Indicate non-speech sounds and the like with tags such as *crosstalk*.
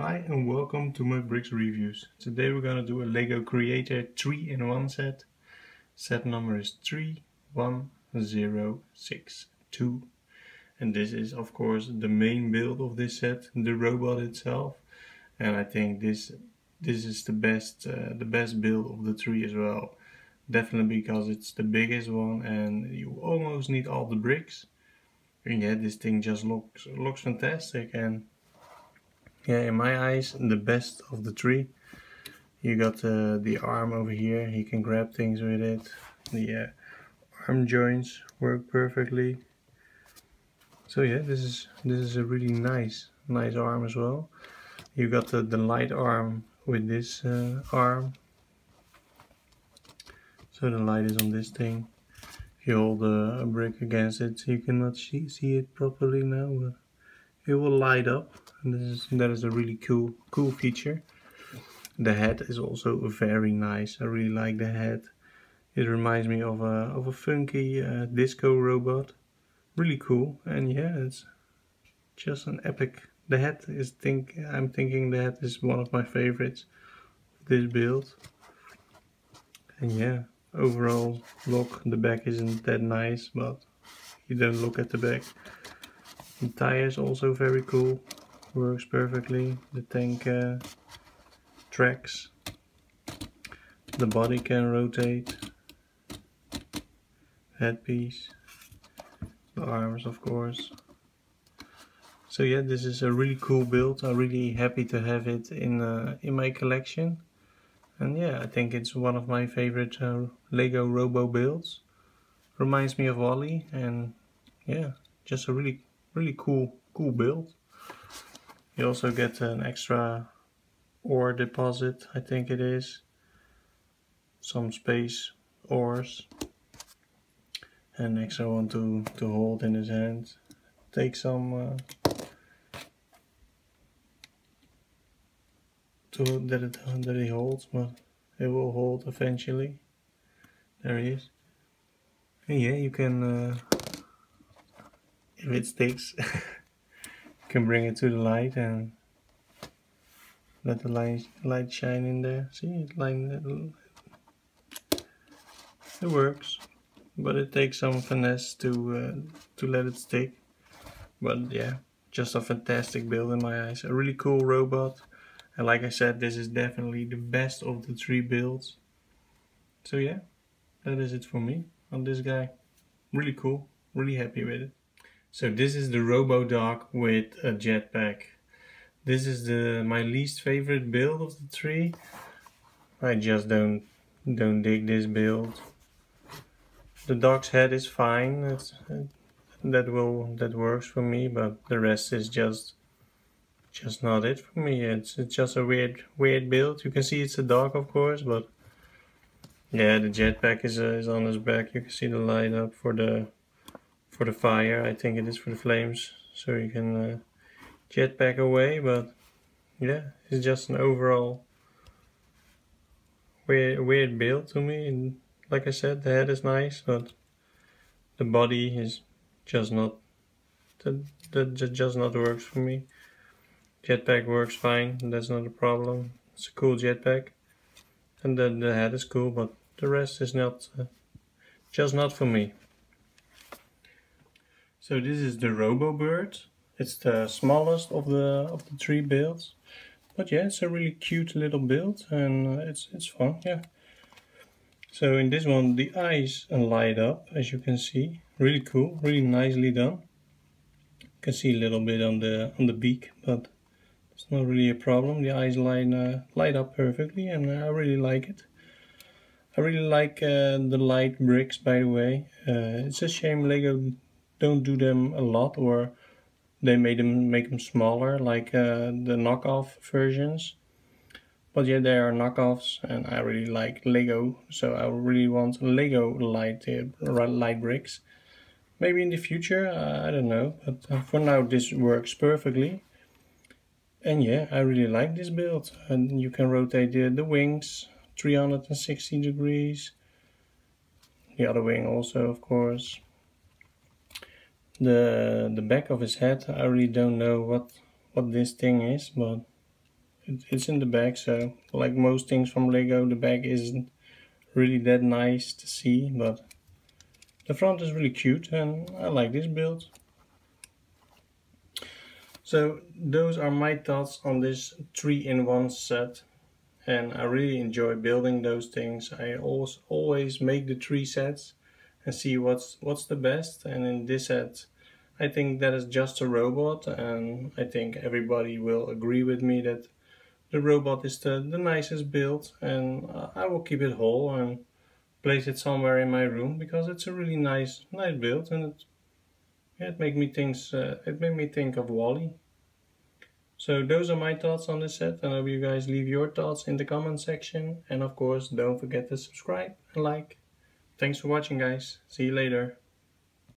Hi and welcome to McBricks reviews. Today we're gonna do a Lego Creator 3-in-1 set. Set number is 31062. And this is of course the main build of this set, the robot itself. And I think this this is the best uh, the best build of the three as well. Definitely because it's the biggest one and you almost need all the bricks. And yeah, this thing just looks looks fantastic and yeah in my eyes the best of the three. You got uh, the arm over here. You can grab things with it. The uh, arm joints work perfectly. So yeah this is this is a really nice nice arm as well. You got the, the light arm with this uh, arm. So the light is on this thing. If you hold a, brick against it you cannot see, see it properly now it will light up. And this is that is a really cool cool feature. The head is also very nice. I really like the head. It reminds me of a of a funky uh, disco robot. Really cool. And yeah it's just an epic the head is think i'm thinking head is one of my favorites this build. And yeah overall look the back isn't that nice but you don't look at the back the tires also very cool, works perfectly. The tank uh, tracks. The body can rotate. Headpiece. The arms of course. So yeah, this is a really cool build. I'm really happy to have it in uh, in my collection. And yeah, I think it's one of my favorite uh, Lego Robo builds. Reminds me of WALL-E and yeah, just a really really cool cool build. You also get an extra ore deposit I think it is. Some space ores. And extra one to, to hold in his hand. Take some uh, to that it that he holds but it will hold eventually. There he is. And yeah you can uh, if it sticks *laughs* can bring it to the light and let the light light shine in there. See it line it works but it takes some finesse to uh, to let it stick. But yeah just a fantastic build in my eyes. A really cool robot. And like I said this is definitely the best of the three builds. So yeah that is it for me on this guy. Really cool. Really happy with it so this is the Robo Dog with a jetpack. This is the my least favorite build of the three. I just don't don't dig this build. The dog's head is fine. It's, that will that works for me, but the rest is just just not it for me. It's it's just a weird weird build. You can see it's a dog, of course, but yeah, the jetpack is uh, is on his back. You can see the light up for the for the fire. I think it is for the flames, so you can uh, jetpack away. But yeah, it's just an overall weird, weird build to me. And like I said, the head is nice, but the body is just not that that just not works for me. Jetpack works fine, that's not a problem. It's a cool jetpack, and then the head is cool, but the rest is not uh, just not for me. So this is the RoboBird. It's the smallest of the of the three builds. But yeah, it's a really cute little build and it's it's fun, yeah. So in this one the eyes light up as you can see. Really cool, really nicely done. You can see a little bit on the on the beak, but it's not really a problem. The eyes light uh, light up perfectly and I really like it. I really like uh, the light bricks by the way. Uh, it's a shame Lego don't do them a lot or they made them make them smaller like uh, the knockoff versions. But yeah they are knockoffs and I really like Lego so I really want Lego light uh, light bricks. Maybe in the future uh, I don't know but uh, for now this works perfectly. And yeah I really like this build and you can rotate the, the wings 360 degrees. The other wing also of course the the back of his head I really don't know what what this thing is but it, it's in the back. so like most things from Lego the back isn't really that nice to see but the front is really cute and I like this build. So those are my thoughts on this 3-in-1 set and I really enjoy building those things. I always always make the three sets and see what's what's the best and in this set I think that is just a robot and I think everybody will agree with me that the robot is the, the nicest build and I will keep it whole and place it somewhere in my room because it's a really nice nice build and it, it made me think uh, it made me think of WALL-E. So those are my thoughts on this set and I hope you guys leave your thoughts in the comment section and of course don't forget to subscribe and like. Thanks for watching guys. See you later.